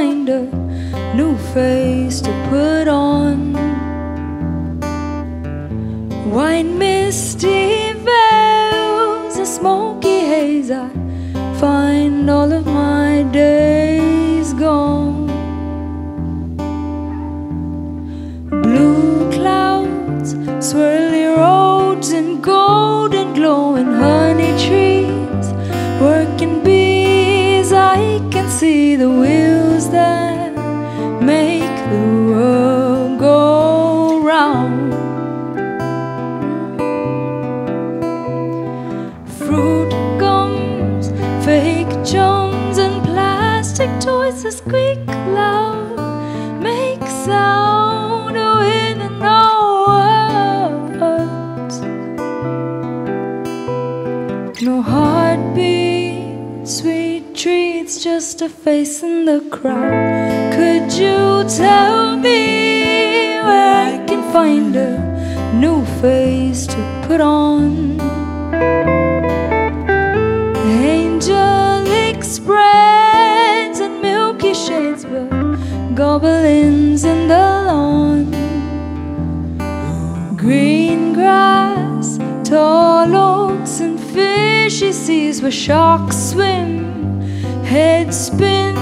find a new face to put on. white misty. Fake chums, and plastic toys that squeak loud, make sound no words. No heartbeat, sweet treats, just a face in the crowd. Could you tell me where I can find a new face to put on? Spreads and milky shades, but goblins in the lawn. Green grass, tall oaks, and fishy seas where sharks swim. Heads spin,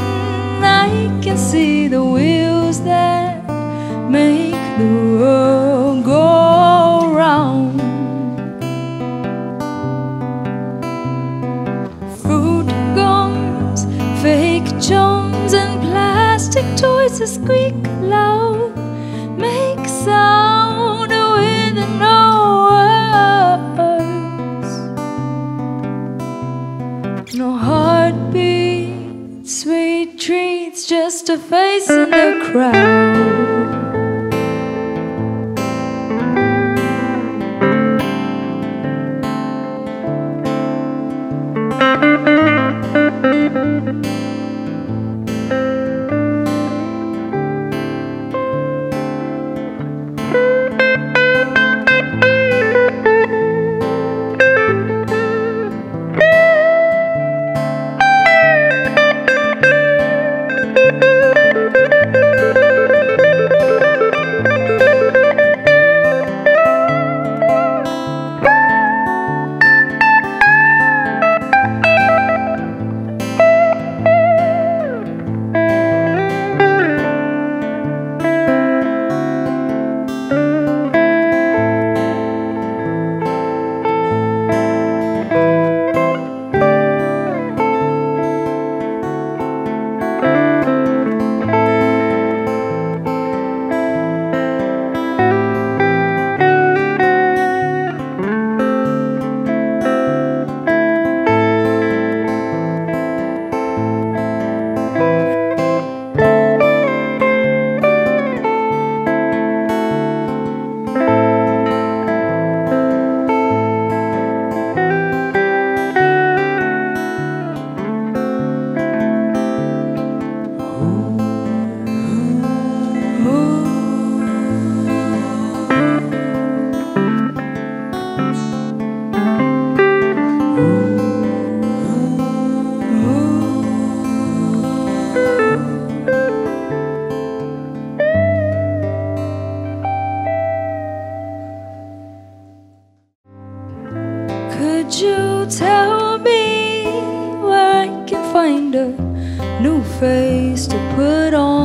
I can see the wheels that squeak loud, make sound with no words. No heartbeat, sweet treats, just a face in the crowd. Tell me where I can find a new face to put on?